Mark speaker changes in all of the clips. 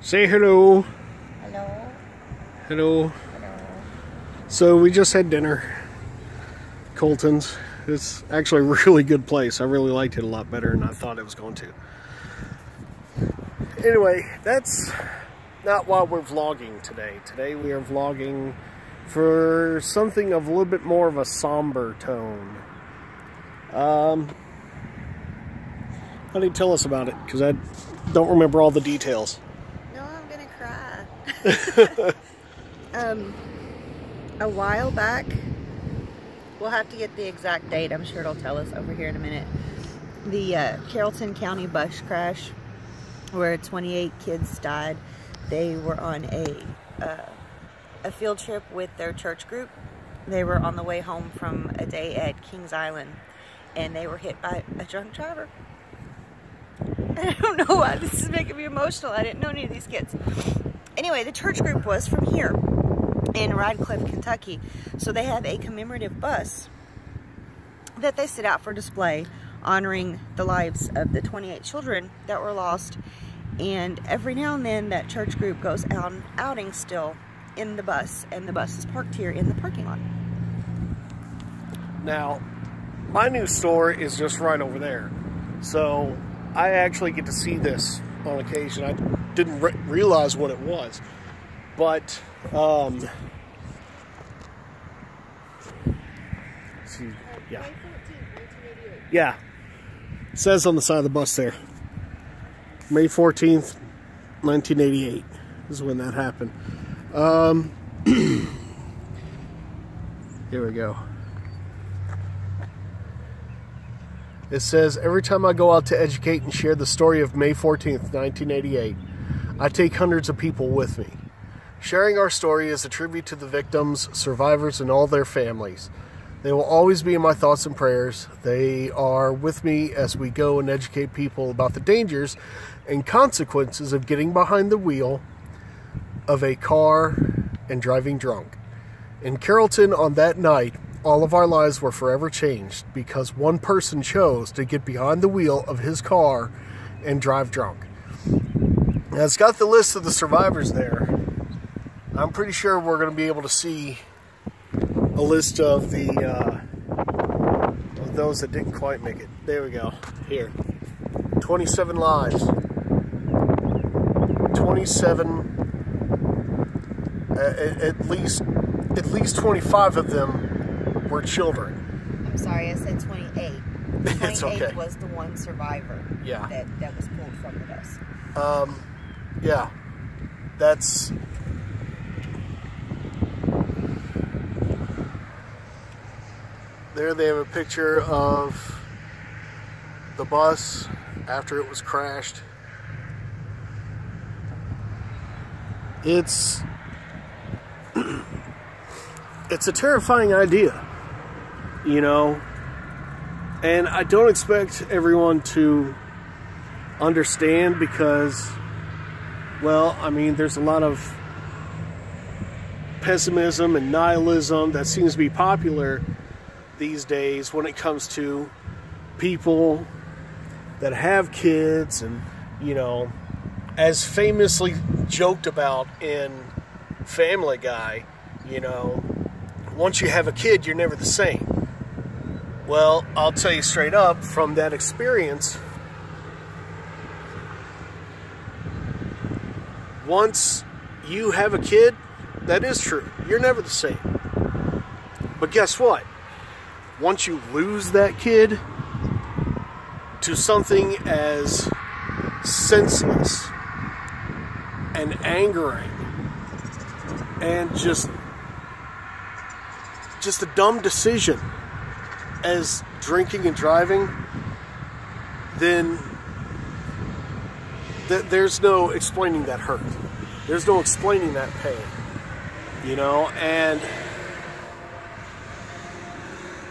Speaker 1: Say hello.
Speaker 2: Hello.
Speaker 1: Hello.
Speaker 2: Hello.
Speaker 1: So we just had dinner. Colton's. It's actually a really good place. I really liked it a lot better than I thought it was going to. Anyway, that's not why we're vlogging today. Today we are vlogging for something of a little bit more of a somber tone. Um, how do you tell us about it? Because I don't remember all the details.
Speaker 2: No, I'm gonna cry. um, a while back, we'll have to get the exact date. I'm sure it'll tell us over here in a minute. The uh, Carrollton County bus crash, where 28 kids died. They were on a uh, a field trip with their church group. They were on the way home from a day at Kings Island, and they were hit by a drunk driver. I don't know why this is making me emotional. I didn't know any of these kids. Anyway, the church group was from here in Radcliff, Kentucky. So they have a commemorative bus that they set out for display honoring the lives of the 28 children that were lost. And every now and then that church group goes out outing still in the bus and the bus is parked here in the parking lot.
Speaker 1: Now, my new store is just right over there. So I actually get to see this on occasion. I didn't re realize what it was. But, um, see, yeah. Yeah. It says on the side of the bus there. May 14th, 1988 is when that happened. Um, here we go. It says, Every time I go out to educate and share the story of May 14th, 1988, I take hundreds of people with me. Sharing our story is a tribute to the victims, survivors, and all their families. They will always be in my thoughts and prayers. They are with me as we go and educate people about the dangers and consequences of getting behind the wheel of a car and driving drunk. In Carrollton on that night, all of our lives were forever changed because one person chose to get behind the wheel of his car and drive drunk. Now, it's got the list of the survivors there. I'm pretty sure we're going to be able to see a list of the uh, of those that didn't quite make it. There we go. Here, 27 lives. 27. Uh, at, least, at least 25 of them were children.
Speaker 2: I'm sorry, I said 28.
Speaker 1: It's
Speaker 2: 28
Speaker 1: okay.
Speaker 2: was the one survivor
Speaker 1: Yeah.
Speaker 2: that, that was pulled from the bus.
Speaker 1: Um, yeah, that's. There they have a picture of the bus after it was crashed. It's it's a terrifying idea, you know, and I don't expect everyone to understand because, well, I mean, there's a lot of pessimism and nihilism that seems to be popular these days when it comes to people that have kids and, you know, as famously joked about in Family Guy, you know, once you have a kid, you're never the same. Well, I'll tell you straight up from that experience, once you have a kid, that is true. You're never the same. But guess what? Once you lose that kid to something as senseless and angering and just just a dumb decision as drinking and driving, then th- there's no explaining that hurt. There's no explaining that pain. You know, and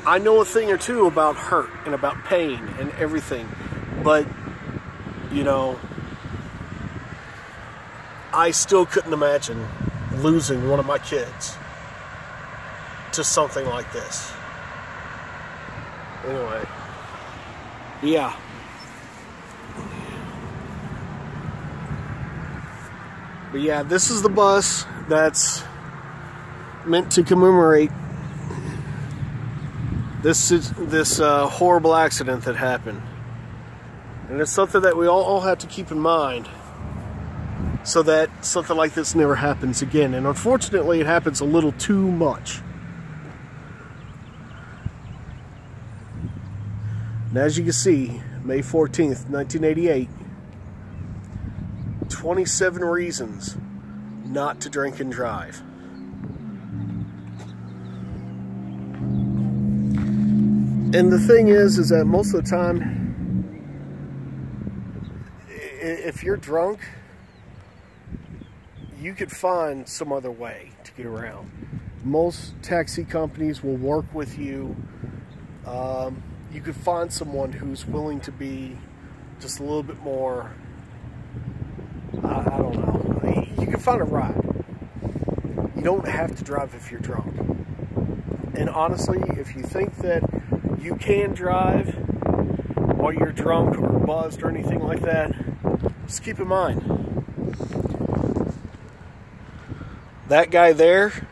Speaker 1: I know a thing or two about hurt and about pain and everything, but you know, I still couldn't imagine losing one of my kids to something like this. Anyway, yeah. But yeah, this is the bus that's meant to commemorate this this uh, horrible accident that happened, and it's something that we all, all have to keep in mind, so that something like this never happens again. And unfortunately, it happens a little too much. And as you can see, May 14th, 1988, 27 reasons not to drink and drive. And the thing is, is that most of the time, if you're drunk, you could find some other way to get around. Most taxi companies will work with you. Um, you could find someone who's willing to be just a little bit more I, I don't know. You can find a ride. You don't have to drive if you're drunk. And honestly if you think that you can drive while you're drunk or buzzed or anything like that just keep in mind that guy there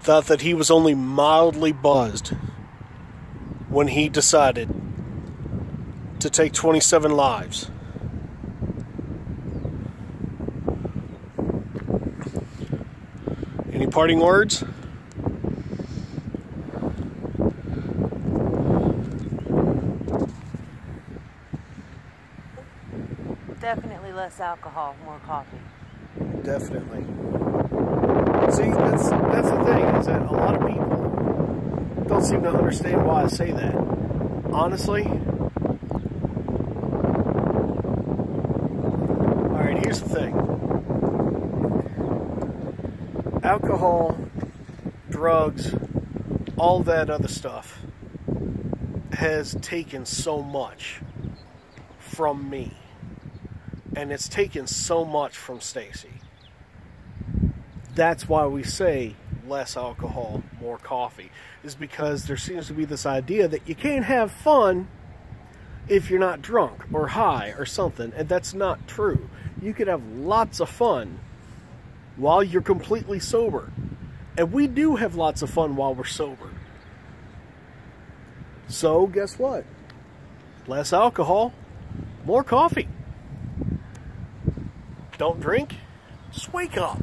Speaker 1: thought that he was only mildly buzzed when he decided to take 27 lives. Any parting words?
Speaker 2: Definitely less alcohol, more coffee.
Speaker 1: Definitely. See, that's that's the thing is that a lot of people don't seem to understand why I say that. Honestly. Alright, here's the thing alcohol, drugs, all that other stuff has taken so much from me. And it's taken so much from Stacey. That's why we say less alcohol, more coffee, is because there seems to be this idea that you can't have fun if you're not drunk or high or something, and that's not true. You can have lots of fun while you're completely sober. And we do have lots of fun while we're sober. So, guess what? Less alcohol, more coffee. Don't drink, just wake up.